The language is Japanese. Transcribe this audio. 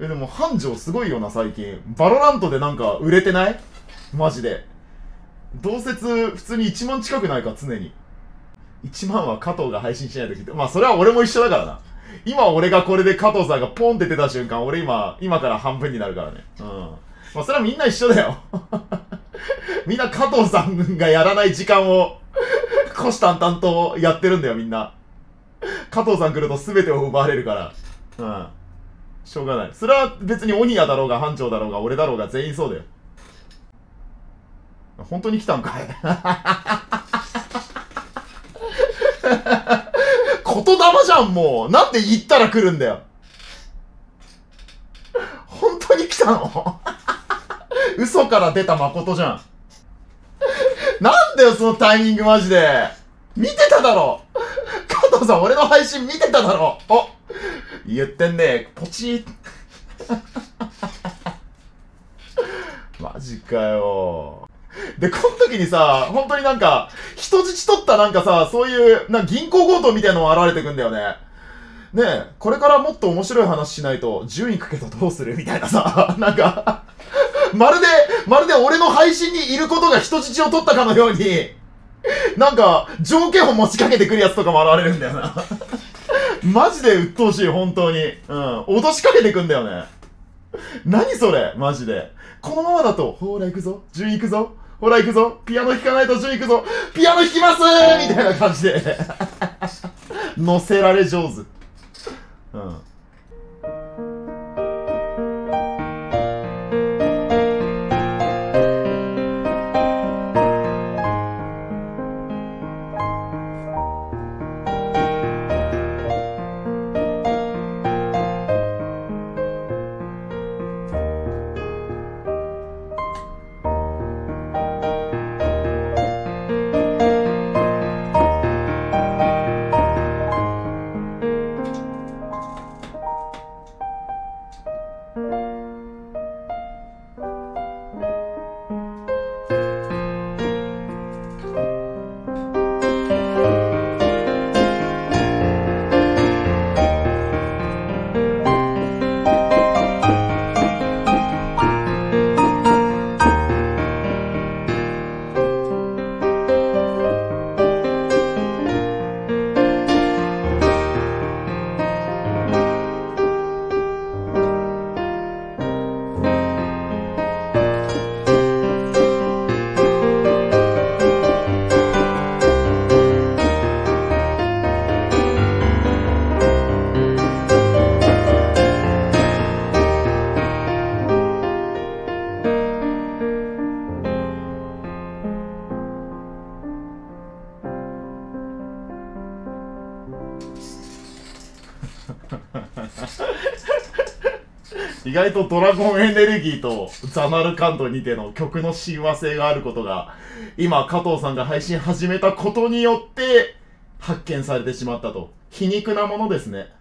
え、でもはんじょうすごいよな、最近。バロラントでなんか売れてない？マジで。同接、普通に1万近くないか、常に。1万は加藤が配信しないときって。まあ、それは俺も一緒だからな。今俺がこれで加藤さんがポンって出た瞬間、俺今、今から半分になるからね。うん。まあ、それはみんな一緒だよ。みんな加藤さんがやらない時間を、虎視眈々とやってるんだよ、みんな。加藤さん来ると全てを奪われるから。うん。しょうがない。それは別に鬼谷だろうが、班長だろうが、俺だろうが、全員そうだよ。本当に来たんかい言霊じゃん、もう。なんで言ったら来るんだよ。本当に来たの？嘘から出た誠じゃん。なんだよ、そのタイミングマジで。見てただろ加藤さん、俺の配信見てただろお言ってんねポチマジかよ。で、この時にさ、本当になんか、人質取ったなんかさ、そういう、な銀行強盗みたいなのが現れてくんだよね。ねえ、これからもっと面白い話しないと、順位くけどどうする？みたいなさ、なんか、まるで、まるで俺の配信にいることが人質を取ったかのように、なんか、条件を持ちかけてくるやつとかも現れるんだよな。マジで鬱陶しい、本当に。うん。脅しかけてくんだよね。何それマジで。このままだと、ほら行くぞ。順行くぞ。ほら行くぞ。ピアノ弾かないと順行くぞ。ピアノ弾きますみたいな感じで。乗せられ上手。意外とドラゴンエネルギーとザナルカンドにての曲の親和性があることが今加藤さんが配信始めたことによって発見されてしまったと。皮肉なものですね。